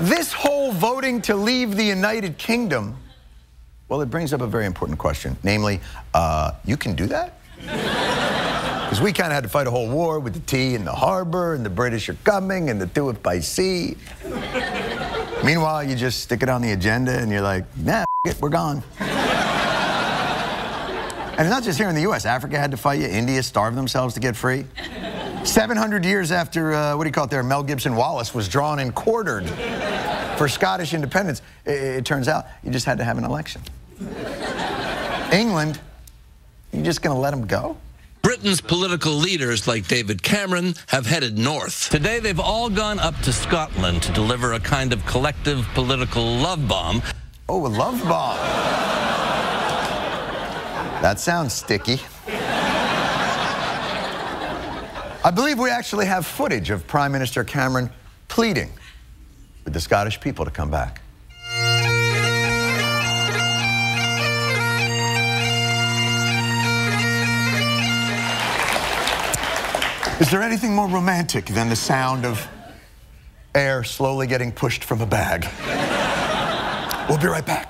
this whole voting to leave the United Kingdom, well, it brings up a very important question. Namely, uh, you can do that? Because we kind of had to fight a whole war with the tea in the harbor, and the British are coming, and the do it by sea. Meanwhile, you just stick it on the agenda, and you're like, nah, it, we're gone. and it's not just here in the U.S. Africa had to fight you. India starved themselves to get free. 700 years after, uh, what do you call it there, Mel Gibson Wallace was drawn and quartered for Scottish independence, it, it turns out you just had to have an election. England, you just going to let them go? Britain's political leaders, like David Cameron, have headed north. Today, they've all gone up to Scotland to deliver a kind of collective political love bomb. Oh, a love bomb. That sounds sticky. I believe we actually have footage of Prime Minister Cameron pleading with the Scottish people to come back. Is there anything more romantic than the sound of air slowly getting pushed from a bag? We'll be right back.